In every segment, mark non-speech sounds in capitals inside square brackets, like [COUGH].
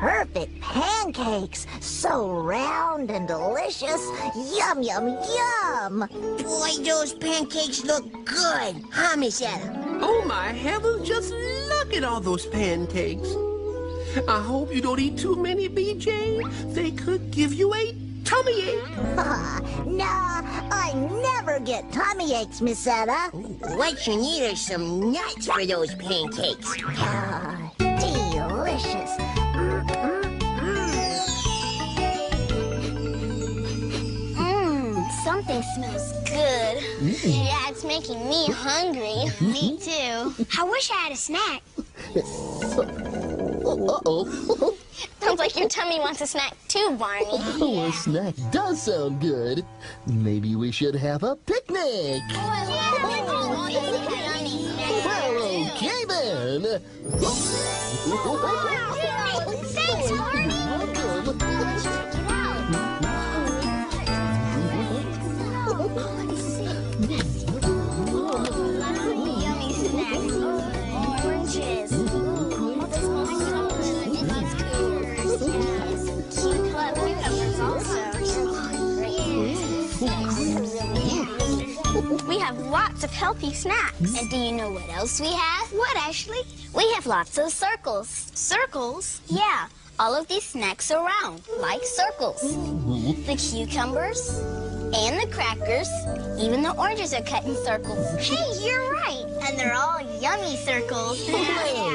perfect pancakes. So round and delicious. Yum, yum, yum. Boy, those pancakes look good. Huh, Miss Etta? Oh, my heavens, just look at all those pancakes. I hope you don't eat too many, BJ. They could give you a tummy ache. [LAUGHS] nah, I never get tummy aches, Miss Etta. What you need are some nuts for those pancakes. Ah, Something smells good. Yeah, it's making me hungry. Mm-hmm. me too. I wish I had a snack. Uh-oh. Sounds like your tummy wants a snack too, Barney. Oh, a snack does sound good. Maybe we should have a picnic. Oh, well, okay then. Thanks, Barney. We have lots of healthy snacks. And do you know what else we have? What, Ashley? We have lots of circles. Circles? Yeah. All of these snacks are round, like circles. Mm-hmm. The cucumbers and the crackers, even the oranges are cut in circles. Hey, you're right. And they're all yummy circles. [LAUGHS]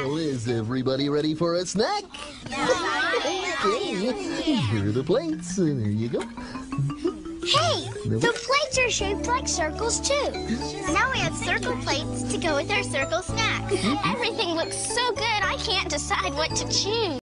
Well, oh, is everybody ready for a snack? Okay. Here are the plates. There you go. Hey, the plates are shaped like circles too. Now we have circle plates to go with our circle snacks. Mm-hmm. Everything looks so good, I can't decide what to choose.